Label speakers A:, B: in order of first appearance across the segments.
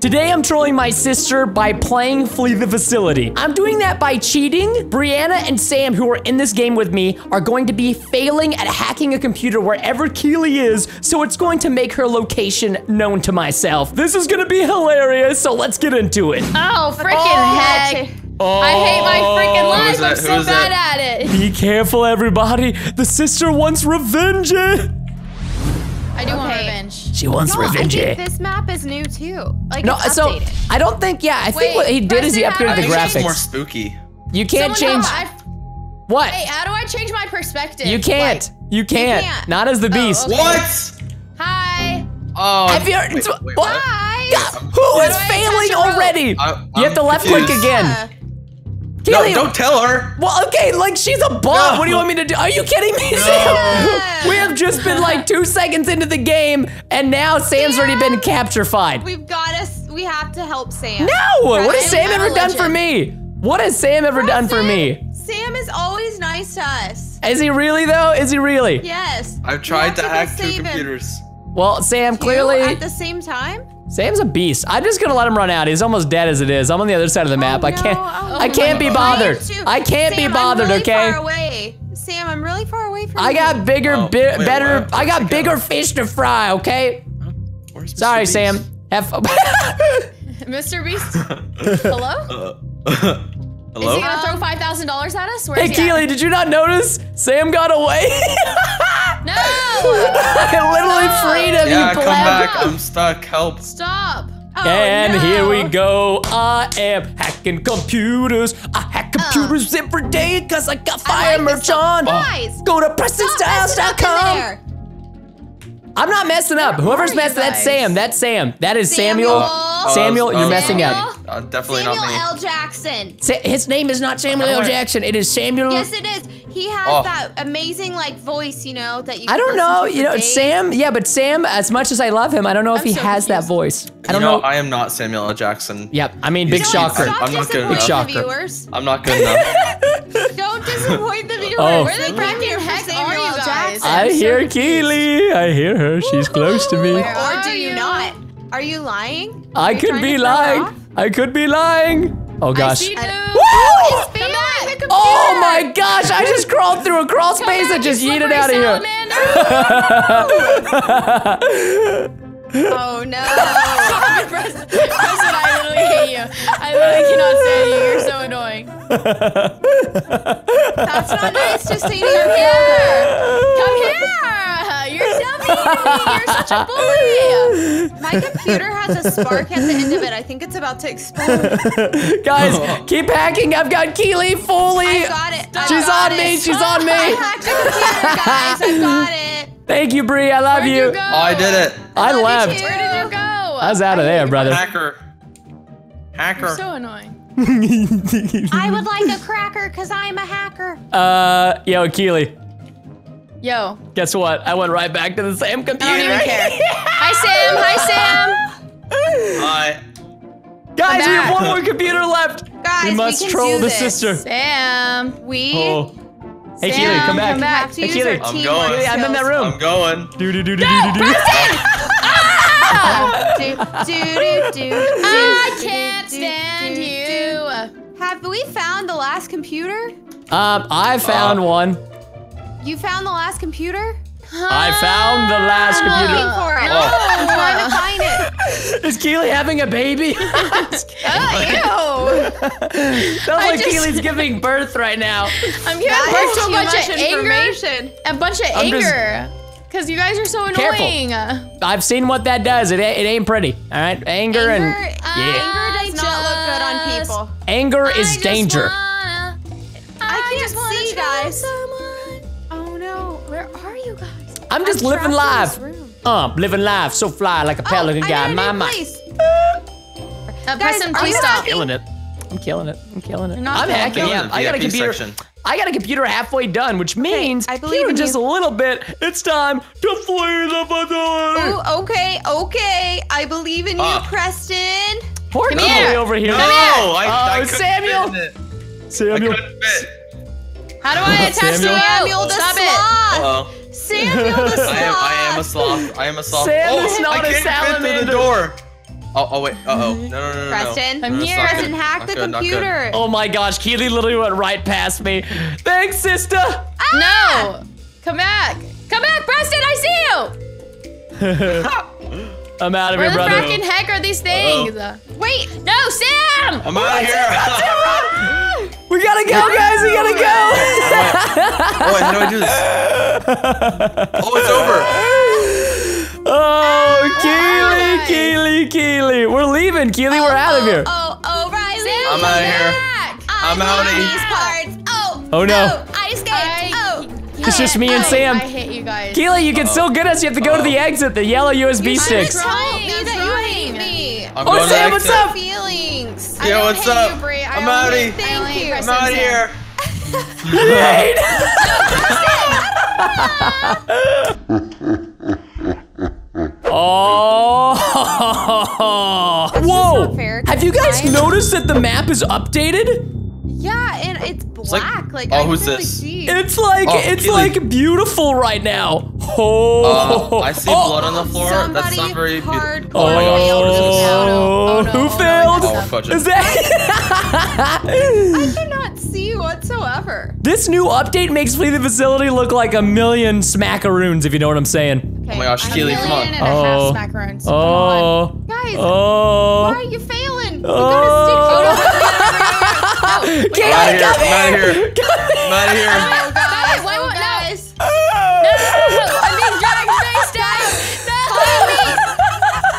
A: Today I'm trolling my sister by playing Flee the Facility. I'm doing that by cheating. Brianna and Sam, who are in this game with me, are going to be failing at hacking a computer wherever Keeley is, so it's going to make her location known to myself. This is gonna be hilarious, so let's get into it.
B: Oh, freaking oh, heck. I hate my oh, freaking life. I'm
C: Who
B: so
C: is
B: bad
C: that?
B: at it.
A: Be careful, everybody. The sister wants revenge.
B: I do want revenge.
A: She wants
D: No, I
A: revenge.
D: think this map is new too. Like
A: No,
D: it's
A: so
D: updated.
A: I don't think. Yeah, I think what he did is he upgraded the
B: do I
C: more spooky.
A: You can't
B: Someone
A: change.
B: help,
A: What?
B: Hey, how do I change my perspective?
A: You can't. You can't.
D: can't.
A: Not as the oh, beast.
B: okay.
C: What?
B: Hi.
C: Oh.
A: Have you?
C: wait, wait,
A: what?
D: Hi.
A: God, who
B: How
A: is
B: do I
A: failing
B: attach a rope?
A: already?
C: I-
A: you have
C: I'm
A: to left click
C: confused.
A: again.
D: Uh,
C: No, don't tell her.
A: Well, okay, like she's a bot.
C: No.
A: What do you want me to do? Are you kidding me, Sam? We have just been like two seconds into the game, and now Sam's already been capture-fied.
D: We've got us. We have to help Sam.
A: No! What has Sam ever
B: a
A: done for me? What has Sam ever done for me?
D: Sam is always nice to us.
A: Is he really though? Is he really?
D: Yes.
C: I've tried
D: have
C: to
D: go
C: hack two computers.
A: Well, Sam,
D: Two
A: clearly
D: at the same time.
A: Sam's a beast. I'm just gonna let him run out. He's almost dead as it is. I'm on the other side of the oh, map.
D: Oh,
A: I can't.
D: no. Oh,
A: I can't be bothered.
D: God. Too.
A: I can't be
D: Sam,
A: bothered.
D: I'm really
A: okay.
D: Far away. Sam, I'm really far away from
A: I
D: you.
A: got bigger,
C: Oh,
A: bi-
C: wait,
A: better.
C: what?
A: I got
C: Where's
A: bigger
C: go?
A: fish to fry. Okay.
C: Where's
A: Sorry,
C: Beast?
A: Sam. Have fun.
B: Mr. Beast. Hello? Uh, uh, is
C: Hello?
B: he gonna throw five thousand dollars at us? Where
A: hey,
B: is he at?
A: Keeley, did you not notice? Sam got away.
B: No!
A: I literally freed him.
C: yeah,
A: you
C: come
A: pleb.
C: back. I'm stuck. Help.
B: Stop.
D: Oh,
A: And
D: no.
A: here we go. I am hacking computers. I hack computers every day because I got fire
D: like
A: merch on.
D: Guys,
A: Go to
D: stop messing up in PrestonsStylez.com.
A: I'm not messing up. Whoever's
B: are you
A: messing, that's? Sam. That's Sam. That is Samuel.
D: Samuel.
C: Uh,
A: Samuel,
C: uh,
A: you're
C: uh,
A: messing up.
B: Samuel?
C: Uh, definitely
D: Samuel
C: not me.
D: L. Jackson.
A: Sa- his name is not Samuel L. Jackson. It is Samuel.
D: Yes, it is. He has
C: Oh.
D: that amazing like voice, you know, that you.
A: I don't know. You know,
D: days.
A: Sam. Yeah, but Sam. As much as I love him, I don't know if
B: I'm
A: he
B: so
A: has that voice. I don't
C: know,
A: know.
C: I am not Samuel L. Jackson.
A: Yep. I mean, big shocker.
C: I'm not good
D: disappointing
A: Big
C: enough.
A: shocker.
D: the viewers.
C: I'm not good enough.
D: Don't disappoint the viewers.
A: Oh.
B: Where the
D: They came here
B: freaking
D: for
B: heck
D: Samuel
B: are you
D: L.
B: guys?
D: Jackson.
A: I
B: I'm so
A: hear
B: confused.
A: Keeley. I hear her. She's close to me.
B: Where
D: Or do you,
B: you?
D: not? Are you lying?
A: I could be
D: to throw her
A: lying.
D: Off?
A: I could be lying. Oh gosh.
B: see you.
A: Woo!
D: He's failing the.
A: Oh my gosh! I just crawled through a crawl space and just yeeted out of here.
D: Oh no.
B: Preston, Preston, I literally hate you. I literally cannot stand you. You're so annoying.
D: That's not nice to say to your brother.
B: Come here. You're so mean. You're such a bully.
D: My computer has a spark at the end of it. I think it's about to explode.
A: Guys, keep hacking. I've got Keeley fully.
D: I got it. I
A: She's
D: got
A: on me.
D: it.
A: She's on
D: I
A: me.
D: hacked the computer, guys. I got it.
A: Thank you, Bree. I love
B: Where'd
A: you.
B: you go?
C: Oh, I did it.
A: I
D: Love you
A: left.
B: Where did you go?
A: I was out of there, brother.
C: Hacker. Hacker.
B: So annoying.
D: I would like a cracker because I'm a hacker.
A: uh, yo, Keeley.
B: Yo.
A: Guess what? I went right back to the same computer.
B: I don't even care. Hi, Sam. Hi, Sam.
C: Hi.
A: Guys, we have one more computer left.
D: Guys,
A: we
D: we
A: must
D: can
A: troll
D: do
A: the
D: this.
A: sister.
B: Sam.
D: We
A: Oh. Hey,
B: Sam,
A: Keeley, come back.
B: come back.
A: Hey,
D: use Keeley.
C: I'm
D: teamwork
C: going.
A: Keeley, I'm in that room.
C: I'm going.
A: Do do do do do do do.
D: Do, do, do, do,
B: I
D: do,
B: can't
D: do,
B: stand
D: do,
B: you.
D: Have we found the last computer?
A: Um, I found
C: Uh.
A: one.
D: You found the last computer?
A: I found the last
D: I'm
A: computer.
D: looking for it.
C: Oh.
D: I'm trying to find it.
A: Is Keeley having a baby?
B: Oh,
A: Sounds like
B: just-
A: Keeley's giving birth right now.
B: I'm giving birth to a
D: too
B: bunch
D: much
B: of anger.
D: information.
B: A bunch of
A: I'm
B: anger. Because you guys are so annoying. Careful.
A: I've seen what that does. It, it ain't pretty. All right, anger,
D: Anger, uh,
A: and
D: anger does not look good on people.
A: anger
B: I
A: is
B: just
A: danger.
B: wanna-
D: I can't
B: just wanna
D: see,
B: troll
D: guys.
B: someone. You guys?
A: I'm just
D: I'm
A: living
D: trapped in
A: life.
D: this room.
A: Uh, living life so fly like a pelican
D: oh,
A: guy. My
D: in a new
A: my.
B: Uh,
D: Guys,
B: Preston,
D: are
B: please stop.
A: Killing it. I'm killing it. I'm killing it. I'm hacking. Yeah, I got a computer.
C: section.
A: I got a computer halfway done, which means
D: I believe
A: here
D: in
A: just
D: you.
A: a little bit. It's time to flee the facility.
D: Ooh, okay, okay. I believe in you,
C: Ah.
D: Preston.
A: Poor
B: Come
A: Keeley
B: here.
A: over here.
C: No, I, I
A: Oh,
C: couldn't
A: Samuel.
C: fit in it. I
A: Samuel.
C: couldn't fit.
B: How do I attach
A: Samuel.
D: Samuel the
B: Stop it.
D: sloth.
C: Uh-oh.
D: Samuel the sloth.
C: I am, I am a sloth. I am a sloth.
A: Sam
C: oh,
A: is not
C: I
A: a
C: can't fit through the door. Oh, oh wait. Uh oh. No, no, no, no. no.
D: Preston,
B: I'm
C: No,
B: here.
D: Preston, hack the
C: good,
D: computer.
A: Oh my gosh, Keeley literally went right past me. Thanks, sister.
B: No! Come back! Come back, Preston! I see you!
A: I'm out of
B: Where
A: here,
B: the
A: brother.
B: fracking heck are these things?
D: Wait,
B: No, Sam!
C: I'm out of here.
A: We gotta go, guys. We gotta go.
C: oh, how do I do this? Oh, it's over.
A: oh, Keeley,
B: Alright.
A: Keeley, Keeley. We're leaving, Keeley. We're out of oh, here.
D: Oh, oh, Riley.
C: I'm
B: come
C: outta here. I'm
D: I love
C: outie.
D: these parts. Oh,
A: Oh, no.
D: Oh, ice skates.
B: I-
D: oh.
A: It's just me and
B: I-
A: Sam.
B: I hate you guys.
A: Keeley, you can still get us. You have to go to the oh. exit, the yellow USB
B: I'm
A: sticks.
B: trying.
D: Told me that you hate me.
C: I'm
A: Oh, Sam, what's up?
D: Feelings.
B: I
C: Yo, what's up?
B: You, I
C: I'm
B: only-
C: outie.
B: I
D: Thank
B: only hate
D: you.
C: I'm
B: Preston
C: out
B: and
C: here.
A: Oh. Whoa. Have you guys
D: guys.
A: noticed that the map is updated?
D: Yeah, and it's
C: like-
D: black. Like,
C: oh,
D: I
C: who's
D: can really
C: this?
D: see.
A: It's like
C: Oh,
A: it's
C: Keeley.
A: like beautiful right now. Oh.
C: Uh, I see
A: oh.
C: blood on the floor. That's not very beautiful. Oh my gosh,
D: failed
C: what is this?
D: this.
A: Oh,
B: no,
A: who
B: oh no,
A: failed?
C: Oh, fudge it.
A: Is that?
D: I cannot see whatsoever.
A: this new update makes Flee the Facility look like a million smackaroons, if you know what I'm saying.
D: Okay,
C: Oh my gosh,
D: Keeley,
C: come on.
B: And a
A: Oh.
B: half smackaroons.
A: Oh.
D: Guys,
A: Oh.
D: why are you failing? You
A: Oh.
D: gotta stick to
A: Keeley,
C: I'm here.
A: come
C: I'm outta
A: here.
C: here. I'm out of here.
D: Oh, guys, oh,
B: Guys, why
D: oh,
B: won't- no.
D: guys.
B: I'm being dragged face down.
D: Follow me.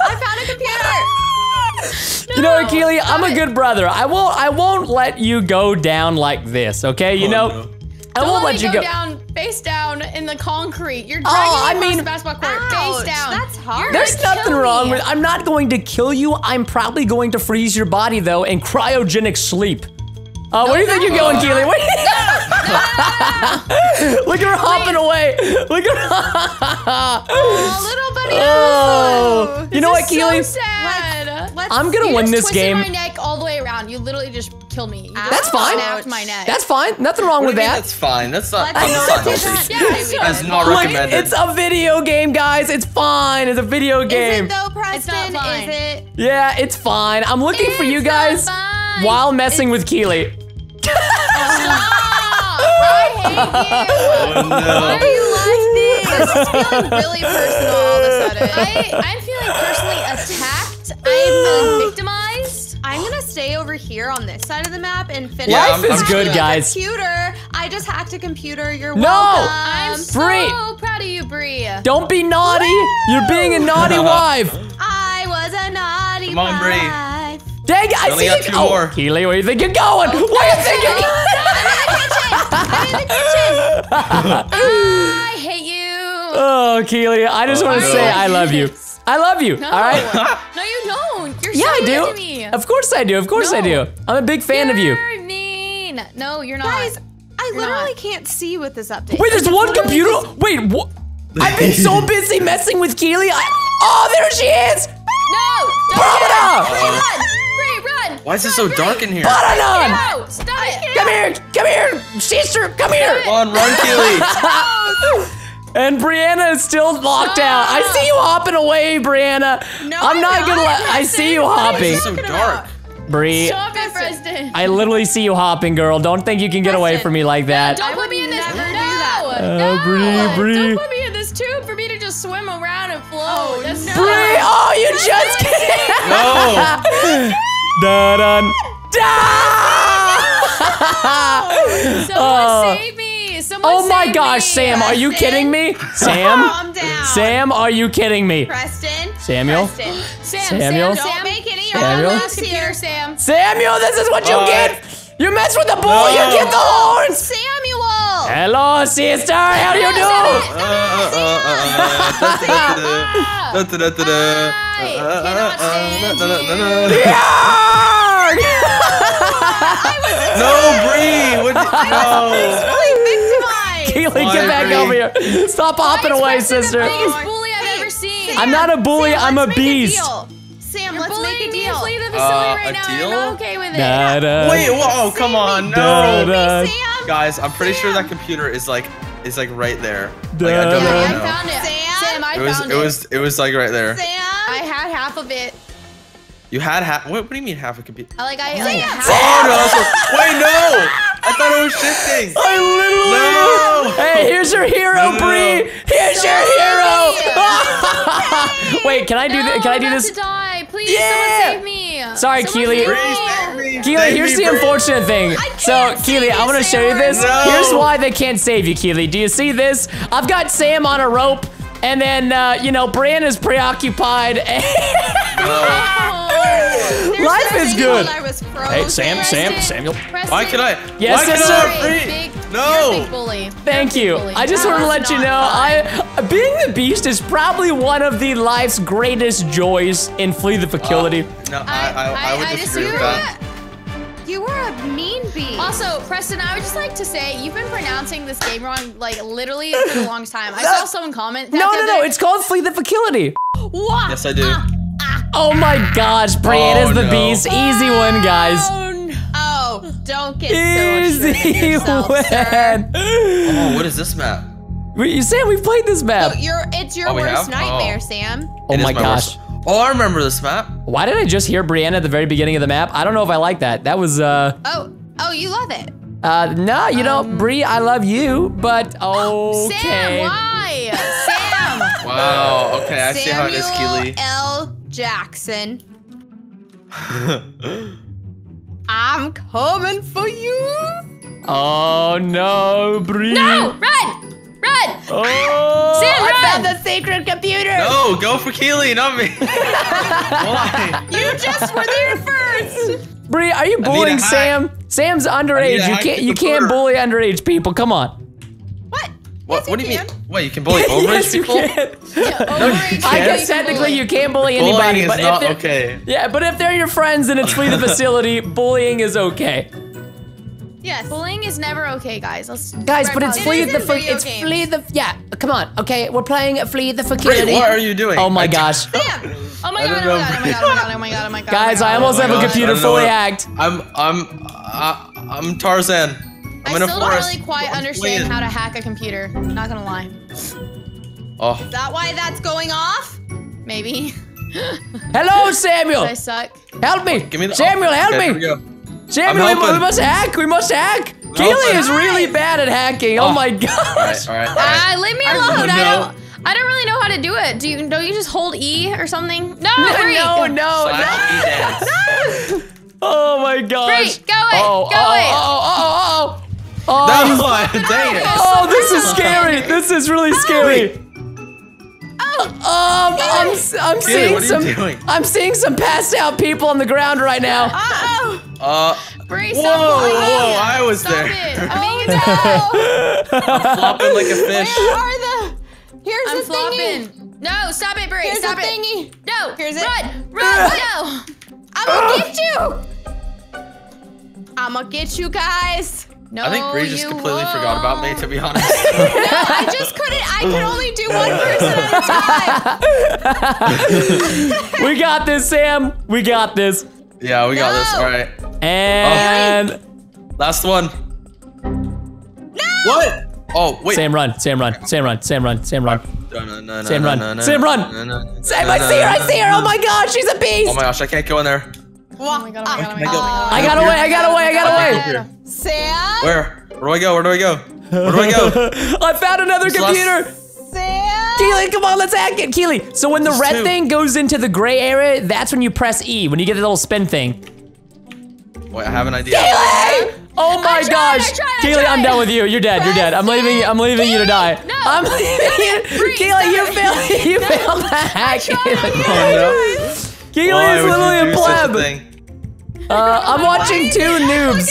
D: I found a computer.
A: You know what, Keeley? I'm a good brother. I won't. I won't let you go down like this. Okay? You
C: Oh,
A: know.
C: no.
A: I
B: Don't
A: won't
B: let
A: let you
B: go,
A: go.
B: down, face down in the concrete. You're
A: Oh, I
B: across
A: mean-
B: the basketball court,
D: Ouch,
B: face down.
D: that's hard.
B: You're
A: There's nothing wrong
B: me.
A: with. I'm not going to kill you. I'm probably going to freeze your body though in cryogenic sleep. Uh, where do you think you're going, Keeley? Wait. Look at her hopping away. Look at her.
D: Oh, little buddy.
A: Oh. You know what,
B: Keeley? so sad.
D: Let's
A: I'm gonna
B: You
A: win
B: just
A: this
B: twisted
A: game.
B: my neck all the way around. You literally just killed me. You
A: That's fine.
B: My neck.
A: That's fine. Nothing wrong
C: What
A: with
C: do you mean
A: that.
C: That's fine. That's not. That's
D: not
C: not
D: do
C: healthy.
D: that.
B: Yeah, so
C: That's not
A: Look,
C: recommended.
A: it's a video game, guys. It's fine. It's a video
D: Is
A: game.
D: it though, Preston?
B: fine.
D: Is it?
A: Yeah, it's fine. I'm looking for you guys
B: not fine.
A: while messing with Keeley.
B: I hate you.
C: Oh,
D: Why
C: no.
D: are you like this? This is feeling really personal all of a sudden.
B: I, I'm feeling personally attacked. I'm feeling victimized.
D: I'm gonna stay over here on this side of the map and finish.
C: Yeah,
A: Life is good, guys.
D: Computer. I just hacked a computer. You're
A: No!
D: welcome.
B: I'm so proud of you, Brie.
A: Don't be naughty. You're being a naughty wife.
D: I was a naughty
C: Come on, Bree.
D: Wife.
A: Dang, I
C: only
A: see
C: got
A: you.
C: two
A: oh,
C: more.
A: Keeley, where you think you're going? where you thinking?
D: I'm in the kitchen.
B: I hate you.
A: oh, Keeley, I just want to
C: no.
A: say I love you. I love you.
B: No.
A: All right.
B: No, you don't. You're
A: Yeah,
B: so
A: I
B: mean to
A: do.
B: me.
A: Of course I do. Of course I do. I'm a big fan of you.
B: You're mean. No, you're not.
D: Guys, I
B: You're
D: literally
B: not.
D: can't see with this update.
A: Wait, there's
D: Like,
A: one computer.
D: just-
A: Wait, what? I've been so busy messing with Keeley. I, oh, there she is.
B: no! Don't
A: Bravo!
B: do it! Brie, run! Brie, run!
C: Why is it so dark in here?
A: Bananon.
B: No! Stop it!
A: Come here. Come here. Sister, come here.
C: Come on, run, Keeley.
A: And Brianna is still locked out. I see you hopping away, Brianna.
D: No,
A: I'm
D: I'm
A: not
D: not.
A: gonna let. I see you
C: Why
A: hopping,
C: is it so dark?
A: Brie.
B: Stop it, Preston!
A: I literally see you hopping, girl. Don't think you can get away from me like that.
B: Don't put me in this. no!
D: do that.
A: Oh,
B: no!
A: Bree, Bree.
B: Don't put me in this tube for me to just swim around and float. Oh, That's
D: no.
B: not-
A: Brie, oh, you just can't.
C: No.
A: da dun da.
B: Someone
A: Oh.
B: save me! Someone
A: Oh my gosh,
B: me.
A: Sam, are you kidding me? Sam?
D: Calm down.
A: Sam, are you kidding me?
D: Preston.
A: Samuel?
D: Preston.
B: Sam,
A: Samuel?
B: Sam,
D: Don't
B: Sam.
D: make any
A: Samuel?
D: arguments
B: Computer. Sam.
A: Samuel, this is what you
C: Uh,
A: get. You mess with the bull, you get the horns.
D: Samuel.
A: Hello, sister. How do you do?
C: Uh, uh, uh, No, Bree! What? No!
D: Really victimized.
C: Keeley,
A: get back
C: Bree?
A: over here. Stop hopping away,
B: Preston the
A: sister.
B: biggest bully I've ever seen.
A: I'm not a bully,
D: Sam,
A: I'm a
D: let's make
A: beast.
D: deal. Sam,
B: You're
D: let's
B: bullying
D: make a
B: me
D: deal.
B: to the facility
C: Uh,
B: right
C: a
B: now.
C: deal?
B: I'm not okay with it.
A: Da, da.
C: Wait, whoa, come on,
A: Da,
C: no!
A: da.
D: Sam.
C: Guys, I'm pretty sure that computer is like, is like right there. Like, I
A: Da,
C: don't
A: da.
B: I
C: know.
B: found it.
D: Sam?
B: Sam, I
C: It was,
B: found
C: it was, it was like right there.
D: Sam.
B: I had half of it.
C: You had half. What, what do you mean half a computer?
B: I like I like half-
C: Oh no! so- wait, no! I thought it was shifting.
A: I literally.
C: No!
A: Hey, here's your hero,
C: No, no, no.
A: Bree. Here's your hero. Wait, can I do
B: No,
A: this? Can I do this?
B: to die. Please,
A: Yeah.
B: someone save me.
A: Sorry,
B: Someone
A: Keeley.
B: save me.
C: Bree, save me.
A: Keeley,
C: Save
A: here's
C: me,
A: the
C: Bree.
A: unfortunate thing. So,
B: can't
A: Keeley,
B: save
A: I'm gonna show you this.
C: No.
A: Here's why they can't save you, Keeley. Do you see this? I've got Sam on a rope, and then uh, you know Brianna's preoccupied. Life is good.
D: I was frozen.
A: Hey, Sam, Sam,
B: Preston.
A: Samuel.
B: Preston.
C: Why can I?
A: Yes,
C: Why can
A: sister.
C: I
B: You're
C: have
B: a
C: free?
B: big-
C: No.
B: Big bully.
A: Thank you.
B: Bully.
A: I just
B: That
A: want to let you know,
B: fun.
A: I being the beast is probably one of the life's greatest joys in Flee the Facility.
C: Uh, no, I, I, I, would
B: I
C: disagree with that.
D: You were a mean beast.
B: Also, Preston, I would just like to say you've been pronouncing this game wrong, like literally for the longest time. I saw someone comment. That
A: no,
B: the
A: no, no. It's called Flee the Facility.
B: What?
C: Yes, I ah. do.
A: Oh my gosh, Brianna's
C: Oh,
A: the
C: no.
A: beast. Easy one, guys.
D: oh, don't get so assured of
A: Easy
D: yourself, sir.
C: Oh, what is this map?
A: Wait, You said we've played this map.
D: Oh, You're, it's your
C: Oh,
D: worst nightmare,
C: Oh.
D: Sam.
A: Oh
C: It is
A: my
C: worst-
A: gosh.
C: Oh, I remember this map.
A: Why did I just hear Brianna at the very beginning of the map? I don't know if I like that. That was uh
D: Oh, oh, you love it.
A: uh no, you know, Brie, I love you, but okay.
B: Sam, why? Sam.
C: Wow. Okay, I see how it is,
D: Samuel
C: Keeley.
D: L. Jackson. I'm coming for you.
A: Oh no, Brie.
B: No, run, run.
A: Oh.
B: Sam,
D: I
B: run.
D: found the sacred computer.
C: no, go for Keeley, not me. Why?
D: You just were there first.
A: Brie, are you bullying. Sam? Sam's underage. You can't you can't bully underage people. Come on.
D: What?
C: What?
D: Yes,
C: what do you
D: can.
C: mean? Wait, you can bully overage
A: yes, you
C: people?
A: can.
B: Overage
A: I
B: people
A: guess
B: you can
A: technically you can't bully
C: Bullying
A: anybody,
C: is
A: but
C: not
A: if they're,
C: okay.
A: Yeah, but if they're your friends and it's flee the facility, bullying is okay.
D: Yes.
B: Bullying is never okay, guys. Let's
A: Guys, but it's flee
D: is
A: the
D: in
A: it's
D: games.
A: flee the yeah. Come on, okay, we're playing flee the facility.
C: Wait, what are you doing?
A: Oh my
C: I-
A: gosh,
D: Sam.
B: Oh my god! Oh my god! Oh my god! Oh my god! Oh my god! Oh my god!
A: guys,
B: oh my
A: I almost
C: Oh
A: have
C: my
A: a computer
C: I don't know
A: fully hacked.
C: I'm I'm uh, I'm Tarzan. I'm
B: I still don't really quite understand how to hack a computer. Not gonna lie.
C: Oh,
D: Is that why that's going off?
B: Maybe.
A: Hello, Samuel.
B: I suck.
A: Help me,
C: give me the
A: Samuel. Help
C: okay,
A: me,
C: Here we go.
A: Samuel. We, we must hack. We must hack. Keeley
C: helping.
A: is really bad at hacking. Oh,
C: Oh.
A: my
C: All
A: gosh.
C: right, all right. All right.
B: Ah, leave me alone.
C: Oh,
B: I don't. I don't really know how to do it. Do you? Don't you just hold E or something? No, Bree.
A: no, no, no.
C: Slash.
A: Oh my gosh.
B: Bree, go away.
A: Oh,
B: go
A: oh,
B: away.
A: oh, oh, oh, oh, oh.
C: No, dang it.
A: Oh, this is scary. This is really scary. Um, I'm, I'm seeing
C: what are you
A: some.
C: doing?
A: I'm seeing some passed out people on the ground right now.
D: Uh-oh.
C: Uh,
B: Bree,
C: whoa,
B: stop
C: whoa, I was
B: Stop
C: there.
B: it. I'm being.
C: Flopping like a fish.
D: Where are the... Here's
B: I'm
D: the thingy.
B: No, stop it, Bree.
D: Here's
B: stop
D: the
B: it.
D: thingy.
B: No.
D: Here's it.
B: Run. Run. no.
D: I'm gonna get you. I'm gonna get you guys.
B: No.
C: I think Bree just
B: you
C: completely forgot about me, to be honest.
D: I just couldn't. I could only do one person at a time.
A: We got this, Sam. We got this.
C: yeah, we got this. All right.
A: And oh.
C: Last one. No. What? Oh, wait.
A: Sam, run. Sam, run. Sam, run. Sam, run. Sam, run.
C: No, no, no,
A: Sam, run.
C: no, no,
A: Sam, run.
C: no, no, no,
A: Sam, I see her. I see her. Oh my gosh, she's a beast.
C: Oh my gosh, I can't go in there.
B: Oh my god. Oh my ah. god. Oh my
C: I
B: oh
C: god.
A: I got away. I got away. I got away.
D: Sam.
C: Where? Where do I go? Where do I go? Where do I go?
A: I found another computer.
D: Sam.
A: Keeley, come on, let's hack it. Keeley. So when the
C: Just
A: red
C: two.
A: thing goes into the gray area, that's when you press E, when you get the little spin thing.
C: Wait, I have an idea.
A: Keeley! Oh my
B: tried,
A: gosh.
B: I tried, I
A: Keeley, I'm
B: tried.
A: done with you. You're dead. You're dead. I'm leaving I'm leaving you to die.
B: No.
A: I'm leaving you.
B: Bree,
A: Keeley, you
B: stop it.
A: failed. You failed the hack.
C: Oh no. Keeley
A: is literally a
C: do such
A: pleb.
C: Thing?
A: Uh, I'm watching two noobs.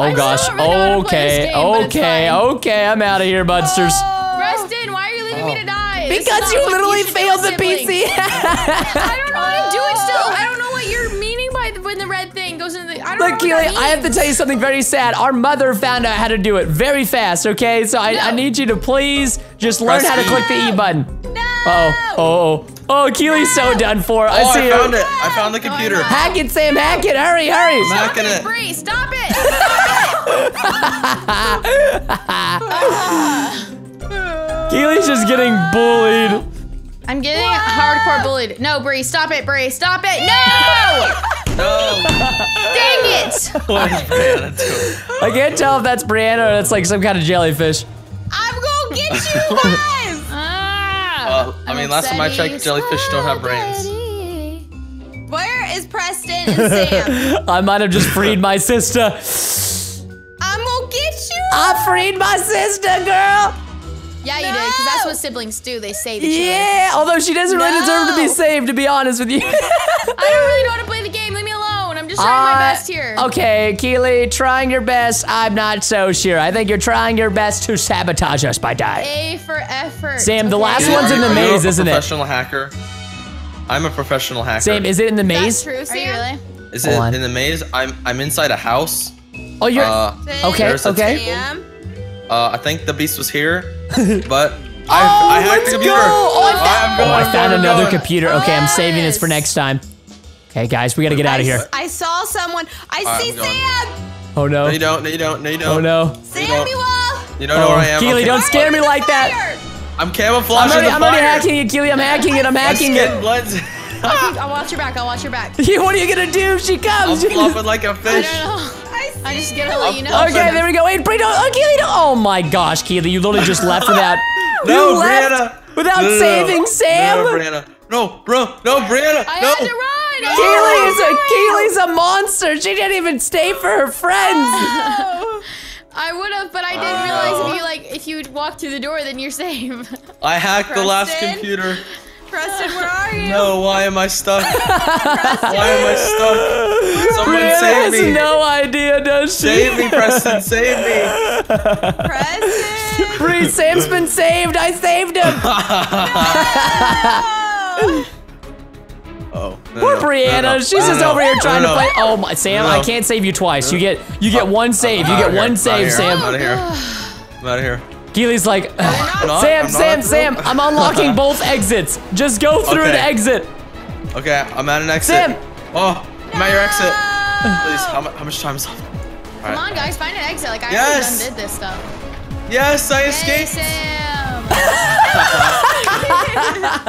A: Oh
B: I
A: gosh.
B: still don't really know how to play this
A: Okay.
B: game,
A: Okay. Okay. I'm out of here, Budsters.
B: Preston, why are you leaving me to die?
A: Because you literally
B: should do
A: failed the. PC.
B: I don't know how to do it still. I don't know what you're meaning by the, when the red thing goes into the. I don't
A: Look,
B: what Keeley,
A: I have to tell you something very sad. Our mother found out how to do it very fast, okay? So I, I need you to please just learn
C: Press
A: how to
C: E.
A: click the E button.
D: No.
A: Uh oh. Oh, oh. Oh, Keeley's so done for. I
C: Oh,
A: see
C: I found it. I found the computer.
A: Oh, Hack it, Sam. Hack it. Hurry, hurry.
C: I'm hacking it.
B: Bree, stop it!
A: Keeley's just getting bullied.
B: I'm getting hardcore bullied. No, Bree, stop it, Bree, stop it. No!
C: No.
B: Dang it!
C: what is Brianna doing?
A: I can't tell if that's Brianna or that's like some kind of jellyfish.
D: I'm gonna get you guys.
C: Well, I mean, last time I checked, jellyfish don't have brains.
D: Where is Preston and Sam?
A: I might have just freed my sister.
D: I'm gonna get you.
A: I freed my sister, girl.
B: Yeah, you did, because that's what siblings do. They save each other.
A: Yeah, although she doesn't really deserve to be saved, to be honest with you.
B: I don't really know how to play the game. Leave me alone. I'm trying my
A: Uh,
B: best here.
A: Okay, Keeley, trying your best. I'm not so sure. I think you're trying your best to sabotage us by dying.
B: A for effort.
A: Sam, the
B: okay?
A: last
C: Are
A: one's in the
C: you
A: maze,
C: a
A: isn't it?
C: Professional hacker. I'm a professional hacker.
A: Sam, is it in the
D: That's
A: maze?
D: true,
B: Are you
D: Sam.
B: really?
C: Is
A: Hold
C: it
A: on.
C: in the maze? I'm I'm inside a house.
A: Oh, you're.
C: Uh,
A: okay, okay.
D: Sam.
C: uh, I think the beast was here, but
A: Oh,
C: I, I hacked
A: let's
C: the computer.
A: go! Oh, I found, oh, I found another computer. Okay, I'm saving this for next time. Okay, guys, we gotta get out of here.
D: I saw someone. I
C: I'm
D: see
C: going.
D: Sam.
A: Oh no.
C: No, you don't. No, you don't. No, you oh, don't.
A: Oh no.
D: Samuel.
C: You don't know where I am.
A: Oh, Keeley,
C: okay.
A: don't scare me like that.
C: I'm
A: I'm
C: camouflaging
A: already,
C: the
A: I'm already
C: fire.
A: hacking it, Keeley. I'm hacking it. I'm
C: My
A: hacking
C: skin
A: it.
C: blends.
B: I'll watch your back. I'll watch your back.
A: what are you gonna do? She comes?
C: I'm
A: comes.
C: flopping like a
B: I
C: fish.
B: I don't know.
D: I see
B: just
D: you.
B: gotta let you know.
A: Okay, there we go. Wait, bring on. Oh, Keeley, no. Oh my gosh, Keeley, you literally just left without.
C: No,
A: you left
C: Brianna.
A: without
C: No, no, no.
A: saving Sam.
C: No, Brianna. No, bro. No, Brianna.
B: I
C: no.
B: had to run. I Keeley's
A: a
B: to run.
A: Keeley's a monster. She didn't even stay for her friends.
B: I would have, but I didn't realize
C: no.
B: if you like if you walk through the door, then you're safe.
C: I hacked the last computer.
D: Preston, where are you?
C: No, why am I stuck? why am I stuck? Someone
A: Brianna
C: save
A: has
C: me.
A: no idea, does she?
C: Save me, Preston. Save me.
D: Preston.
A: Bree, Sam's been saved. I saved him.
C: No,
A: Poor
C: no,
A: Brianna.
C: no, no.
A: She's just
C: No,
A: over here trying
C: no.
A: to play. Oh my, Sam,
C: No.
A: I can't save you twice. You get you get one save. You get one save,
C: outta here. I'm
A: Sam.
C: out of here. I'm out of here.
A: Keeley's like,
C: not.
A: Sam,
C: I'm
A: Sam,
C: not.
A: Sam. I'm unlocking both exits. Just go through
C: Okay.
A: the exit.
C: Okay, I'm at an exit.
A: Sam.
C: Oh, I'm at your exit. Please, how, how much time is left?
B: Come on, guys, find an exit. Like I
C: Yes.
B: actually done did this stuff.
C: Yes, I escaped.
B: Hey,
C: escaped.
B: Sam.